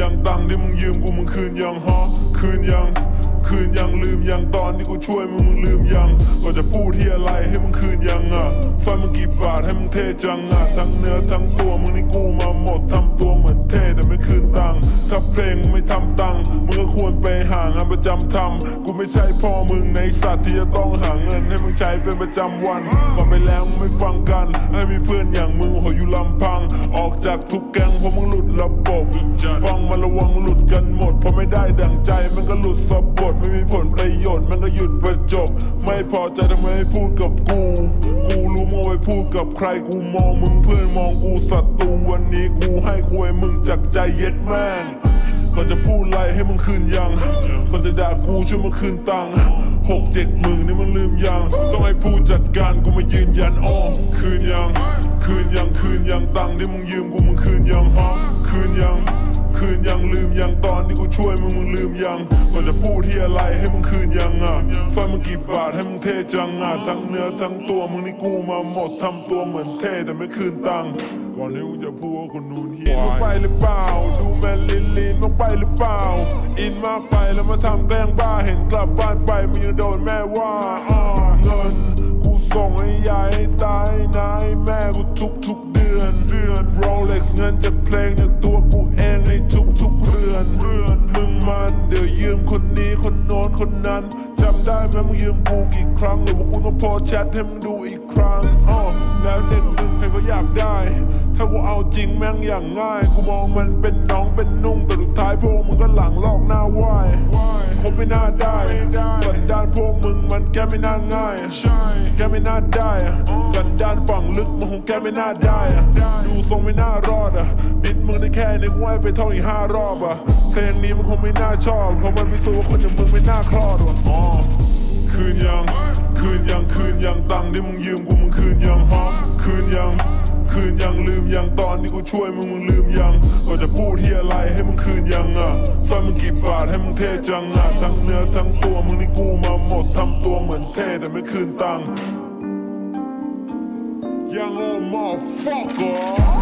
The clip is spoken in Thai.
ยังตังที่มึงยืมกูมึงคืนยังฮะคืนยัง คืนยังลืมยังตอนที่กูช่วยมึงมึงลืมยังก็จะพูดที่อะไรให้มึงคืนยังอะฟันมึงกี่บาทให้มึงเท่จังอะทั้งเนื้อทั้งตัวมึงนี่กูมาหมดทำตัวเหมือนเท่แต่ไม่คืนตังค์ถ้าเพลงไม่ทำตังค์มึงก็ควรไปหางานประจำทำกูไม่ใช่พ่อมึงในสัตว์ที่จะต้องหาเงินใเป็นประจำวันฟังไปแล้วไม่ฟังกันให้มีเพื่อนอย่างมึงหัวอยู่ลำพัง ออกจากทุกแก๊งเพราะมึงหลุดระบบฟังมาระวังหลุดกันหมดเพราะไม่ได้ดั่งใจมันก็หลุดสะบดไม่มีผลประโยชน์มันก็หยุดประจบ ไม่พอใจทำไมพูดกับกู กูรู้มึงไปพูดกับใครกูมองมึงเพื่อนมองกูศัตรูวันนี้กูให้คุยมึงจากใจเย็ดแม่งก่อนจะพูดไรให้มึงคืนยังก่อนจะด่ากูช่วยมึงคืนตังหกเจ็ดหมื่นนี่มึงลืมยัง ให้ผู้จัดการกูมายืนยันอ้อคืนยัง คืนยังคืนยังตังที่มึงยืมกูมึงคืนยังฮะคืนยัง คืนยังลืมยังตอนที่กูช่วยมึงมึงลืมยังก่อนจะพูดที่อะไรให้มึงคืนยังอะฟันมึงกี่บาทให้มึงเท่จังอะทั้งเนื้อทั้งตัวมึงนี่กูมาหมดทำตัวเหมือนเท่แต่ไม่คืนตังค์ก่อนที่มึงจะพูดว่าคนนู้นเฮียมึงไปหรือเปล่า ดูแมนลินลินมึงไปหรือเปล่า อินมากไปแล้วมาทำแกล้งบ้าเห็นกลับบ้านไปมึงยังโดนแม่ว่า ทุกทุกๆเดือนเดือนโรเล็กเงินจากเพลงจากตัวกูเองในทุกทุกๆเรือนเรือนมึงมันเดี๋ยวยืมคนนี้คนโน้นคนนั้นจำได้ไหมมึงยืมกูกี่ครั้งหรือว่ากูต้องโพสต์แชทให้มึงดูอีกครั้งอ้อแล้วเด็กมึงใครก็อยากได้ ถ้ากูเอาจริงแม่งอย่างง่าย กูมองมันเป็นน้องเป็นนุ่งแต่สุดท้ายพวกมึงก็หลังลอกหน้าไหวคงไม่น่าได้สันดานพวก มันแก้ไม่น่าง่าย แก้ไม่น่าได้สันดานฝั่งลึกมันคงแก้ไม่น่าได้ ดูทรงไม่น่ารอดอะดิดมึงได้แค่นี้กูให้ไปท่องอีกห้ารอบอะเพลงนี้มันคงไม่น่าชอบเพราะมันพิสูจน์ว่าคนอย่างมึงไม่น่าคลอดว่ะอ๋อคืนยัง คืนยังคืนยังตังที่มึงยืมกูมึงคืนยังฮะคืนยังคืนยังลืมยังตอนที่กูช่วยมึงมึงลืมยังก็จะพูดที่อะไรให้มึงคืนยังอะฟันมึงกี่บาทให้มึงเท่จังอะทั้งเนื้อทั้งตัวมึงนี่กูำตัวเหมือนเท่แต่ไม่คืนตังค์ยังโอ้มอฟอกก่อ